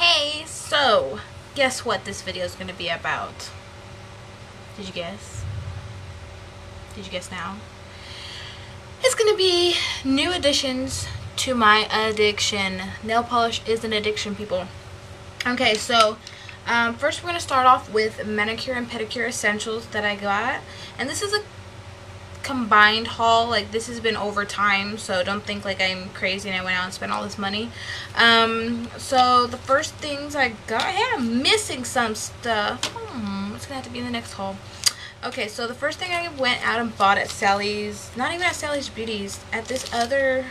Hey, so guess what this video is going to be about? Did you guess? Did you guess now? It's going to be new additions to my addiction. Nail polish is an addiction, people. Okay, so um, first we're going to start off with manicure and pedicure essentials that I got. And this is a combined haul like this has been over time so don't think like I'm crazy and I went out and spent all this money. Um so the first things I got yeah I am missing some stuff. Hmm, it's gonna have to be in the next haul. Okay so the first thing I went out and bought at Sally's not even at Sally's Beauties at this other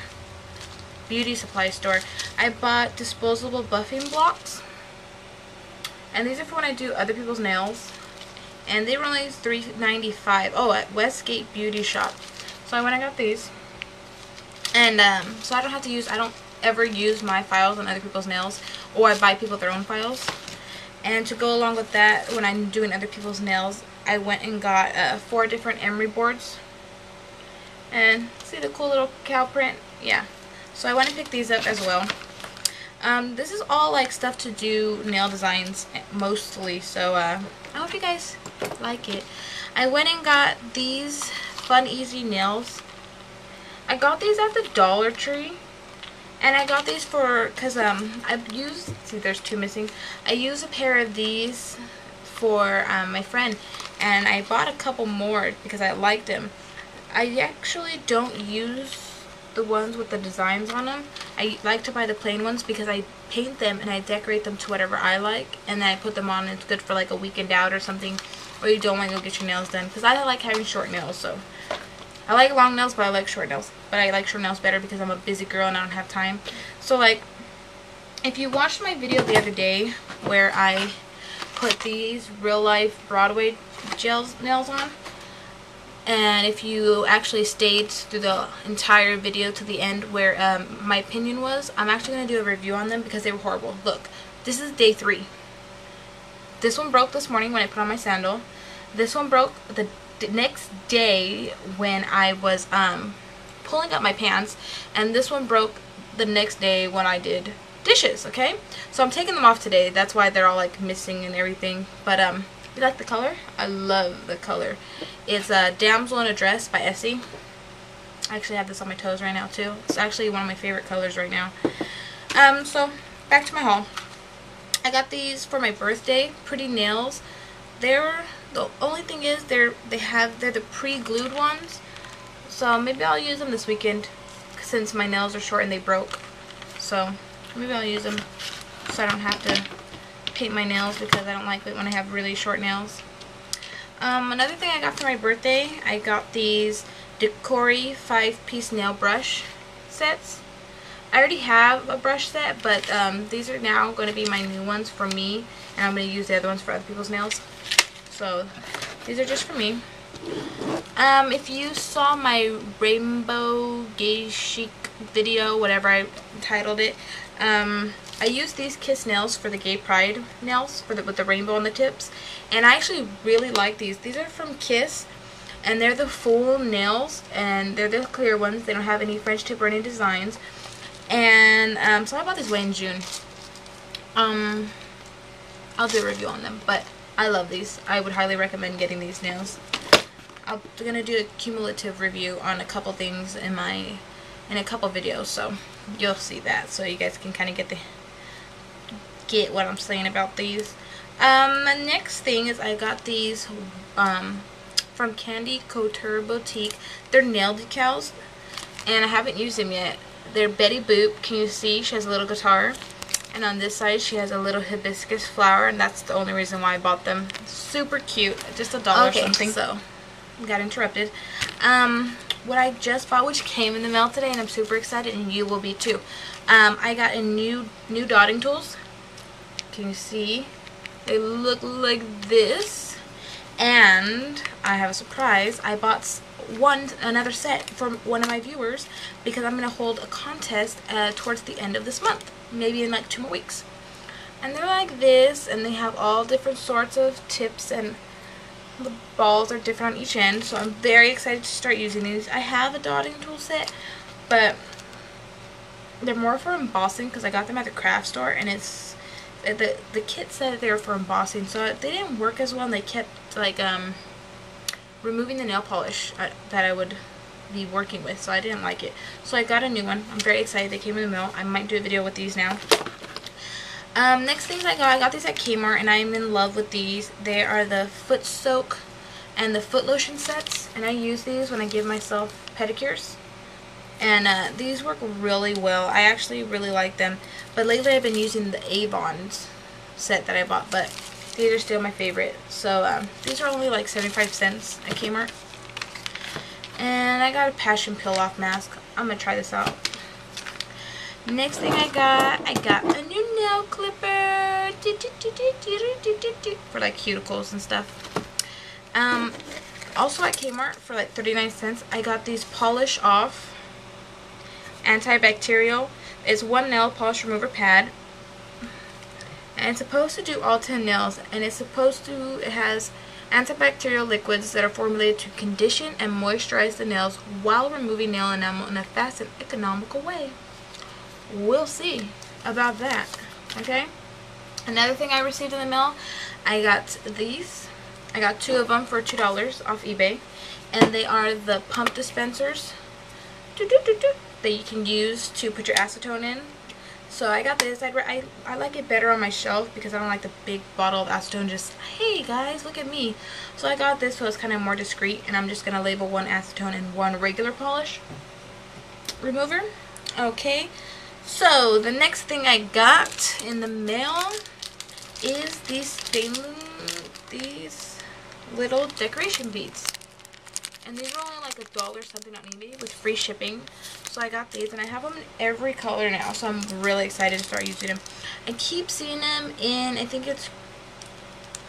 beauty supply store I bought disposable buffing blocks. And these are for when I do other people's nails and they were only $3.95. Oh, at Westgate Beauty Shop. So I went and got these. And um, so I don't have to use, I don't ever use my files on other people's nails. Or I buy people their own files. And to go along with that, when I'm doing other people's nails, I went and got uh, four different emery boards. And see the cool little cow print? Yeah. So I went and picked these up as well. Um, this is all like stuff to do nail designs mostly. So uh, I hope you guys like it. I went and got these Fun Easy Nails. I got these at the Dollar Tree. And I got these for, because um, I've used, see there's two missing. I used a pair of these for um, my friend. And I bought a couple more because I liked them. I actually don't use the ones with the designs on them. I like to buy the plain ones because I paint them and I decorate them to whatever I like. And then I put them on and it's good for like a weekend out or something or you don't want to go get your nails done. Because I like having short nails, so. I like long nails, but I like short nails. But I like short nails better because I'm a busy girl and I don't have time. So, like, if you watched my video the other day where I put these real-life Broadway gels nails on, and if you actually stayed through the entire video to the end where um, my opinion was, I'm actually going to do a review on them because they were horrible. Look, this is day three. This one broke this morning when I put on my sandal. This one broke the next day when I was um, pulling up my pants. And this one broke the next day when I did dishes, okay? So I'm taking them off today. That's why they're all like missing and everything. But um, you like the color? I love the color. It's a Damsel in a Dress by Essie. I actually have this on my toes right now too. It's actually one of my favorite colors right now. Um, so back to my haul. I got these for my birthday, Pretty Nails. They're, the only thing is they're, they have, they're the pre-glued ones. So maybe I'll use them this weekend since my nails are short and they broke. So maybe I'll use them so I don't have to paint my nails because I don't like it when I have really short nails. Um, another thing I got for my birthday, I got these Decori 5-piece nail brush sets. I already have a brush set, but um, these are now going to be my new ones for me, and I'm going to use the other ones for other people's nails. So, these are just for me. Um, if you saw my Rainbow Gay Chic video, whatever I titled it, um, I used these Kiss nails for the Gay Pride nails for the, with the rainbow on the tips, and I actually really like these. These are from Kiss, and they're the full nails, and they're the clear ones. They don't have any French tip or any designs. And um, so I bought this way in June. Um, I'll do a review on them, but I love these. I would highly recommend getting these nails. I'm gonna do a cumulative review on a couple things in my in a couple videos, so you'll see that. So you guys can kind of get the get what I'm saying about these. Um, the next thing is I got these um from Candy Couture Boutique. They're nail decals, and I haven't used them yet. They're Betty Boop. Can you see? She has a little guitar. And on this side, she has a little hibiscus flower. And that's the only reason why I bought them. Super cute. Just a dollar okay, something. So, got interrupted. Um, what I just bought, which came in the mail today, and I'm super excited, and you will be too. Um, I got a new new dotting tools. Can you see? They look like this. And I have a surprise. I bought one another set from one of my viewers because I'm going to hold a contest uh, towards the end of this month. Maybe in like two more weeks. And they're like this and they have all different sorts of tips and the balls are different on each end. So I'm very excited to start using these. I have a dotting tool set but they're more for embossing because I got them at the craft store and it's the the kit said they were for embossing, so they didn't work as well. And they kept like um removing the nail polish that I would be working with, so I didn't like it. So I got a new one. I'm very excited. They came in the mail. I might do a video with these now. Um, next things I got, I got these at Kmart, and I'm in love with these. They are the foot soak and the foot lotion sets, and I use these when I give myself pedicures. And uh, these work really well. I actually really like them. But lately I've been using the Avon set that I bought, but these are still my favorite. So um, these are only like 75 cents at Kmart. And I got a passion peel off mask. I'm going to try this out. Next thing I got, I got a new nail clipper for like cuticles and stuff. Um, also at Kmart for like 39 cents, I got these polish off antibacterial. It's one nail polish remover pad. And it's supposed to do all 10 nails. And it's supposed to, it has antibacterial liquids that are formulated to condition and moisturize the nails while removing nail enamel in a fast and economical way. We'll see about that. Okay? Another thing I received in the mail, I got these. I got two of them for $2 off eBay. And they are the pump dispensers that you can use to put your acetone in. So I got this. I'd, I, I like it better on my shelf because I don't like the big bottle of acetone just, hey guys, look at me. So I got this so it's kind of more discreet and I'm just going to label one acetone and one regular polish remover. Okay, so the next thing I got in the mail is these stainless, these little decoration beads. And these only like a dollar something on eBay with free shipping. So I got these and I have them in every color now. So I'm really excited to start using them. I keep seeing them in, I think it's,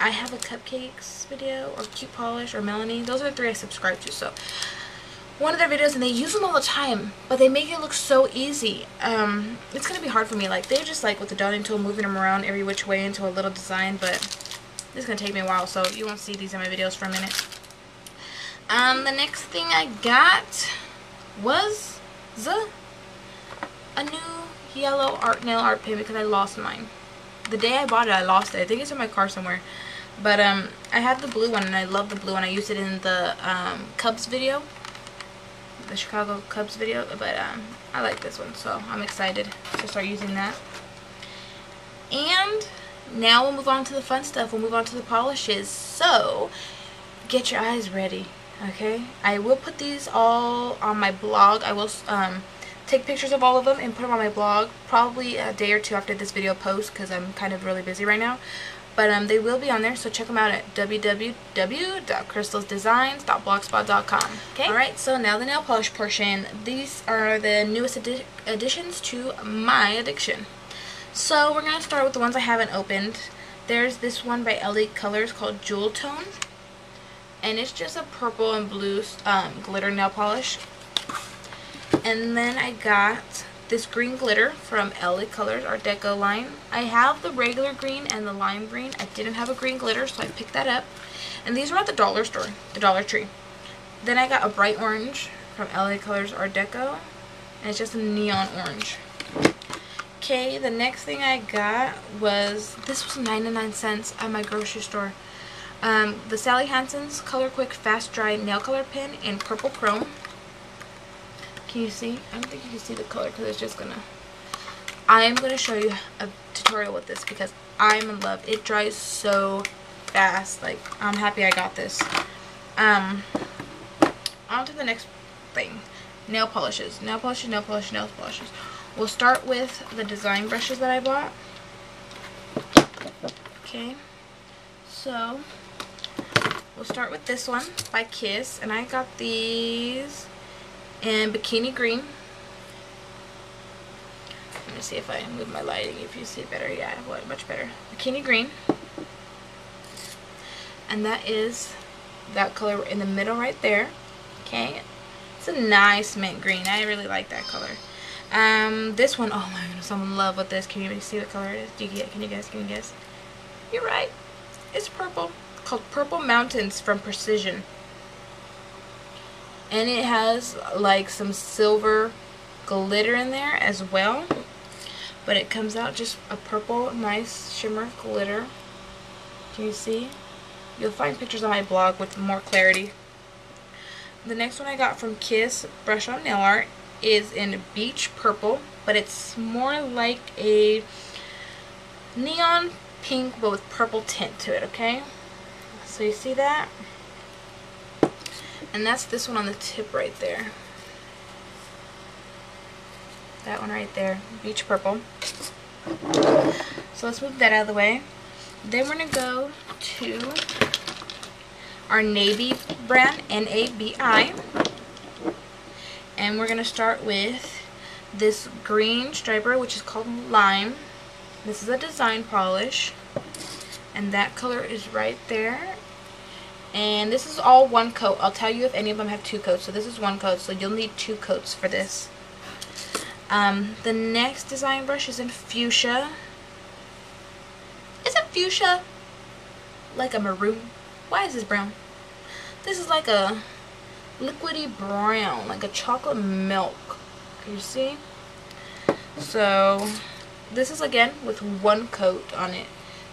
I have a cupcakes video or cute polish or Melanie. Those are the three I subscribe to. So one of their videos and they use them all the time but they make it look so easy um it's gonna be hard for me like they're just like with the dotting tool moving them around every which way into a little design but is gonna take me a while so you won't see these in my videos for a minute um, the next thing I got was the a new yellow art nail art pen because I lost mine. The day I bought it, I lost it. I think it's in my car somewhere. But um, I have the blue one and I love the blue one. I used it in the um, Cubs video, the Chicago Cubs video. But um, I like this one, so I'm excited to start using that. And now we'll move on to the fun stuff. We'll move on to the polishes. So get your eyes ready okay. I will put these all on my blog. I will um, take pictures of all of them and put them on my blog probably a day or two after this video posts because I'm kind of really busy right now. But um, they will be on there so check them out at www.crystalsdesigns.blogspot.com okay? Alright so now the nail polish portion. These are the newest addi additions to my addiction. So we're gonna start with the ones I haven't opened. There's this one by LA Colors called Jewel Tone and it's just a purple and blue um, glitter nail polish. And then I got this green glitter from LA Colors Art Deco line. I have the regular green and the lime green. I didn't have a green glitter so I picked that up. And these were at the dollar store the Dollar Tree. Then I got a bright orange from LA Colors Art Deco. And it's just a neon orange. Okay the next thing I got was this was 99 cents at my grocery store um, the Sally Hansen's Color Quick Fast Dry Nail Color Pen in Purple Chrome. Can you see? I don't think you can see the color because it's just gonna... I'm gonna show you a tutorial with this because I'm in love. It dries so fast. Like, I'm happy I got this. Um, on to the next thing. Nail polishes. Nail polishes, nail polishes, nail polishes. We'll start with the design brushes that I bought. Okay. So, We'll start with this one by Kiss. And I got these in Bikini Green. Let me see if I move my lighting, if you see better. Yeah, what, much better. Bikini Green. And that is that color in the middle right there. Okay. It's a nice mint green. I really like that color. Um, this one, oh my goodness, I'm in love with this. Can you see what color it is? Do you get? Can you guess? Can you guess? You're right. It's purple called Purple Mountains from Precision. And it has like some silver glitter in there as well. But it comes out just a purple, nice shimmer glitter. Can you see? You'll find pictures on my blog with more clarity. The next one I got from Kiss Brush On Nail Art is in Beach Purple, but it's more like a neon pink but with purple tint to it, okay? So you see that? And that's this one on the tip right there. That one right there, Beach Purple. So let's move that out of the way. Then we're going to go to our Nabi brand, N-A-B-I. And we're going to start with this green striper, which is called Lime. This is a design polish. And that color is right there. And this is all one coat. I'll tell you if any of them have two coats. So this is one coat, so you'll need two coats for this. Um, the next design brush is in fuchsia. Is it fuchsia? Like a maroon? Why is this brown? This is like a liquidy brown, like a chocolate milk. You see? So, this is again with one coat on it.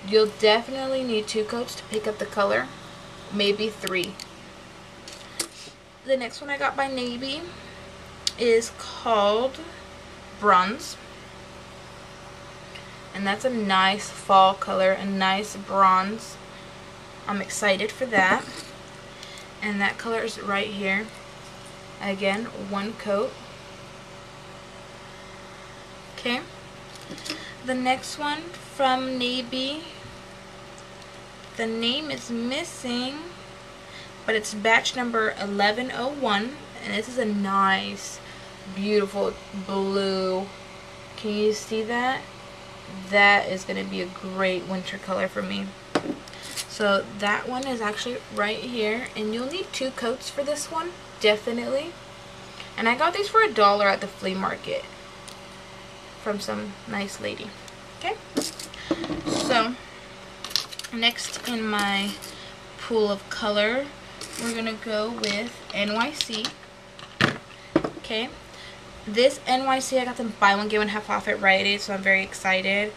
You'll definitely need two coats to pick up the color. Maybe three. The next one I got by Nabi is called Bronze. And that's a nice fall color, a nice bronze. I'm excited for that. And that color is right here. Again, one coat. Okay. The next one from Nabi. The name is missing, but it's batch number 1101. And this is a nice, beautiful blue. Can you see that? That is going to be a great winter color for me. So that one is actually right here. And you'll need two coats for this one. Definitely. And I got these for a dollar at the flea market. From some nice lady. Okay. So, next in my pool of color, we're going to go with NYC. Okay. This NYC, I got them buy one, get one half off at Rite Aid, so I'm very excited.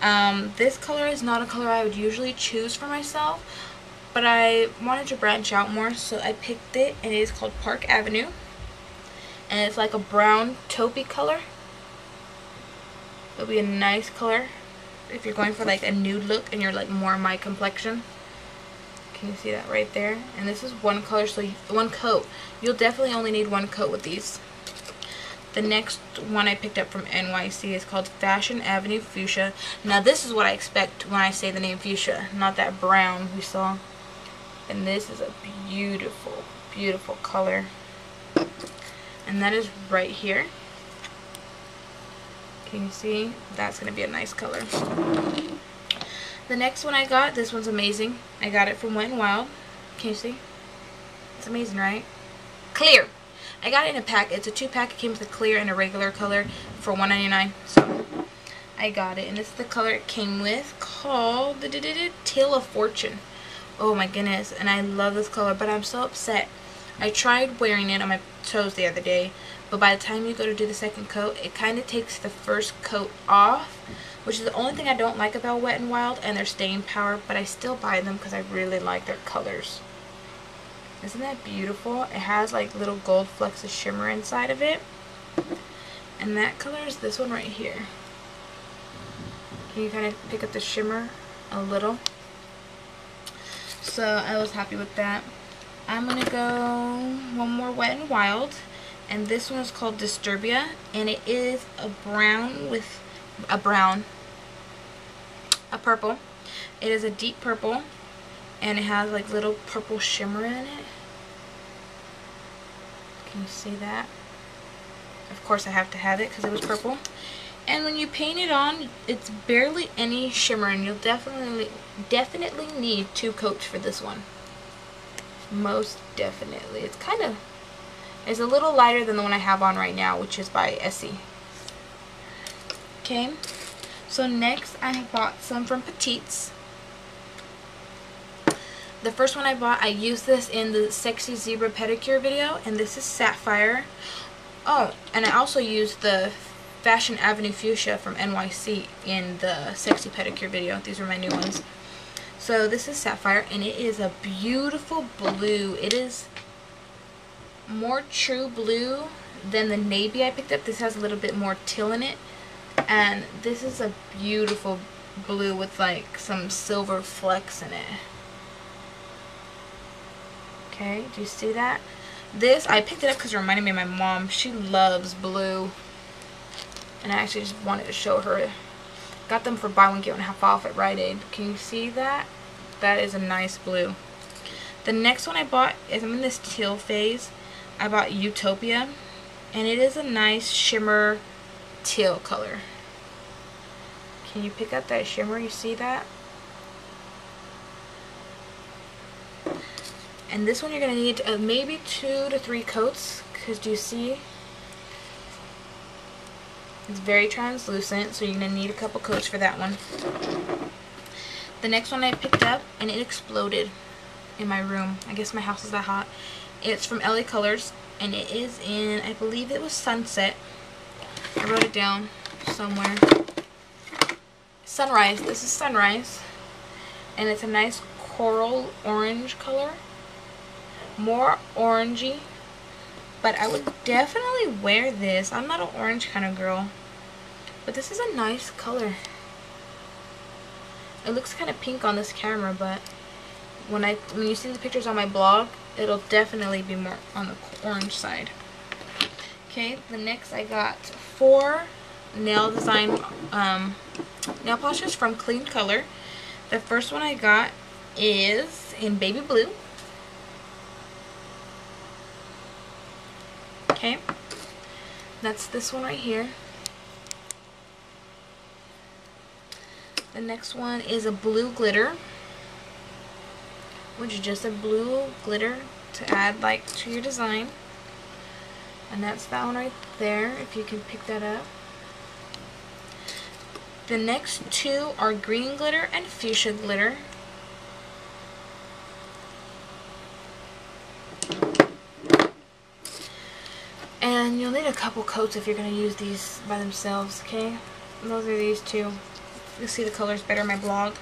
Um, this color is not a color I would usually choose for myself, but I wanted to branch out more, so I picked it, and it is called Park Avenue. And it's like a brown taupey color. It'll be a nice color if you're going for like a nude look and you're like more my complexion. Can you see that right there? And this is one color, so you, one coat. You'll definitely only need one coat with these. The next one I picked up from NYC is called Fashion Avenue Fuchsia. Now this is what I expect when I say the name Fuchsia, not that brown we saw. And this is a beautiful, beautiful color. And that is right here. Can you see? That's going to be a nice color. The next one I got, this one's amazing. I got it from Wet n Wild. Can you see? It's amazing, right? Clear. I got it in a pack. It's a two pack. It came with a clear and a regular color for $1.99. So I got it. And this is the color it came with called da -da -da Tale of Fortune. Oh my goodness. And I love this color. But I'm so upset. I tried wearing it on my toes the other day. But by the time you go to do the second coat, it kind of takes the first coat off. Which is the only thing I don't like about Wet n Wild and their staying power. But I still buy them because I really like their colors. Isn't that beautiful? It has like little gold flecks of shimmer inside of it. And that color is this one right here. Can you kind of pick up the shimmer a little? So I was happy with that. I'm to go one more Wet n Wild. And this one is called Disturbia. And it is a brown with a brown, a purple. It is a deep purple and it has like little purple shimmer in it. Can you see that? Of course I have to have it because it was purple. And when you paint it on, it's barely any shimmer and you'll definitely definitely need two coats for this one. Most definitely. It's kind of it's a little lighter than the one I have on right now, which is by Essie. Okay. So next I bought some from Petites. The first one I bought, I used this in the Sexy Zebra Pedicure video, and this is Sapphire. Oh, and I also used the Fashion Avenue Fuchsia from NYC in the Sexy Pedicure video. These are my new ones. So this is Sapphire and it is a beautiful blue. It is more true blue than the navy I picked up. This has a little bit more teal in it. And this is a beautiful blue with like some silver flecks in it. Okay, do you see that? This, I picked it up because it reminded me of my mom. She loves blue. And I actually just wanted to show her. Got them for buy one, get one half off at Rite Aid. Can you see that? That is a nice blue. The next one I bought is, I'm in this teal phase. I bought Utopia. And it is a nice shimmer teal color. Can you pick up that shimmer? You see that? And this one you're going to need uh, maybe two to three coats. Because do you see? It's very translucent. So you're going to need a couple coats for that one. The next one I picked up and it exploded in my room. I guess my house is that hot. It's from LA Colors and it is in, I believe it was Sunset. I wrote it down somewhere. Sunrise. This is Sunrise. And it's a nice coral orange color. More orangey. But I would definitely wear this. I'm not an orange kind of girl. But this is a nice color. It looks kind of pink on this camera, but when I when you see the pictures on my blog, it'll definitely be more on the orange side. Okay, the next I got four nail design um, nail polishes from Kleancolor. The first one I got is in baby blue. Okay, that's this one right here. The next one is a blue glitter which is just a blue glitter to add like to your design. And that's that one right there, if you can pick that up. The next two are green glitter and fuchsia glitter. And you'll need a couple coats if you're going to use these by themselves, okay? Those are these two. You'll see the colors better in my blog.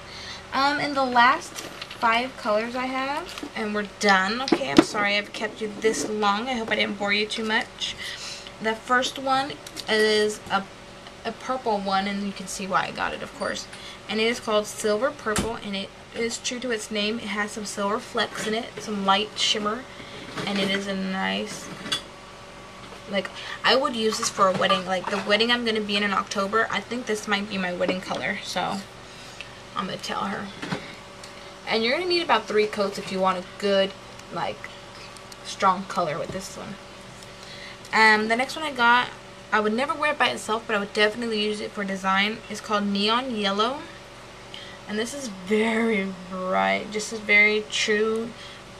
Um, and the last five colors I have and we're done okay? I'm sorry I've kept you this long. I hope I didn't bore you too much. The first one is a, a purple one and you can see why I got it of course. And it is called silver purple and it is true to its name. It has some silver flecks in it some light shimmer and it is a nice like I would use this for a wedding. Like the wedding I'm gonna be in in October I think this might be my wedding color so I'm gonna tell her and you're going to need about three coats if you want a good, like, strong color with this one. Um, the next one I got, I would never wear it by itself, but I would definitely use it for design. It's called Neon Yellow. And this is very bright, just a very true,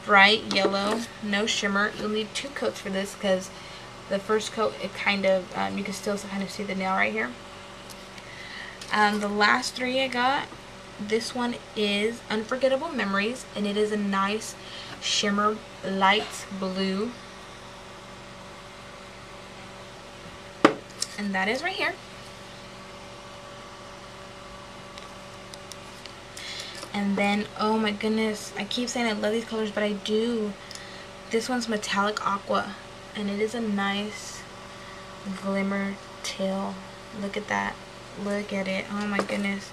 bright yellow, no shimmer. You'll need two coats for this because the first coat, it kind of, um, you can still kind of see the nail right here. Um, the last three I got this one is Unforgettable Memories, and it is a nice shimmer light blue. And that is right here. And then, oh my goodness, I keep saying I love these colors, but I do. This one's Metallic Aqua, and it is a nice glimmer teal. Look at that. Look at it. Oh my goodness.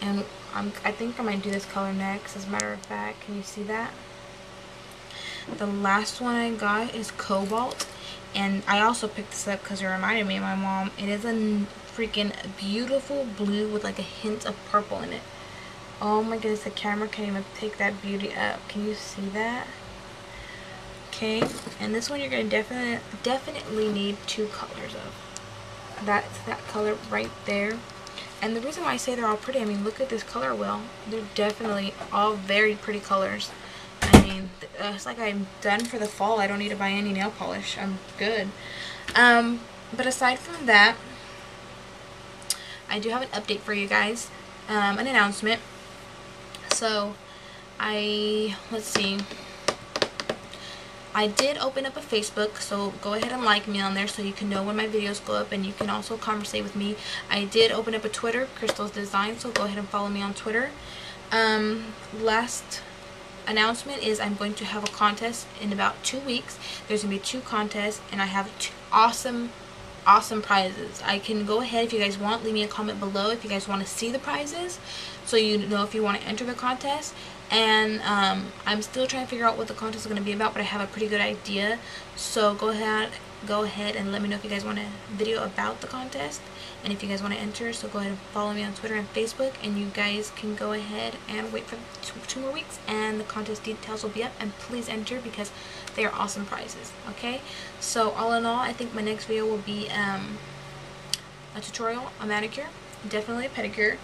And I'm, I think I might do this color next, as a matter of fact. Can you see that? The last one I got is Cobalt. And I also picked this up because it reminded me of my mom. It is a freaking beautiful blue with like a hint of purple in it. Oh my goodness, the camera can't even take that beauty up. Can you see that? Okay, and this one you're going to definitely definitely need two colors of. That's that color right there. And the reason why I say they're all pretty, I mean, look at this color wheel. They're definitely all very pretty colors. I mean, uh, it's like I'm done for the fall. I don't need to buy any nail polish. I'm good. Um, but aside from that, I do have an update for you guys. Um, an announcement. So, I, let's see. I did open up a Facebook, so go ahead and like me on there so you can know when my videos go up and you can also conversate with me. I did open up a Twitter, Crystal's Design, so go ahead and follow me on Twitter. Um, last announcement is I'm going to have a contest in about two weeks. There's going to be two contests and I have two awesome awesome prizes. I can go ahead if you guys want, leave me a comment below if you guys want to see the prizes so you know if you want to enter the contest. And um, I'm still trying to figure out what the contest is going to be about, but I have a pretty good idea. So go ahead go ahead and let me know if you guys want a video about the contest and if you guys want to enter so go ahead and follow me on Twitter and Facebook and you guys can go ahead and wait for two, two more weeks and the contest details will be up and please enter because they are awesome prizes okay? So all in all I think my next video will be um, a tutorial a manicure definitely a pedicure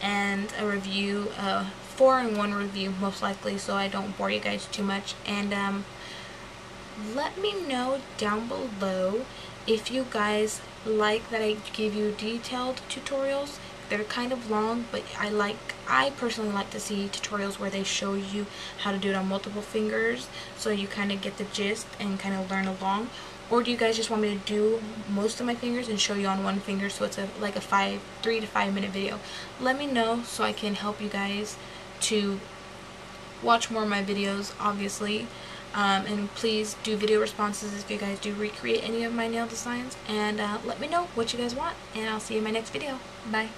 and a review a in one review most likely so I don't bore you guys too much and um, let me know down below if you guys like that I give you detailed tutorials. They're kind of long but I like I personally like to see tutorials where they show you how to do it on multiple fingers so you kind of get the gist and kind of learn along. Or do you guys just want me to do most of my fingers and show you on one finger so it's a like a five three to five minute video? Let me know so I can help you guys to watch more of my videos obviously um, and please do video responses if you guys do recreate any of my nail designs. And uh, let me know what you guys want. And I'll see you in my next video. Bye.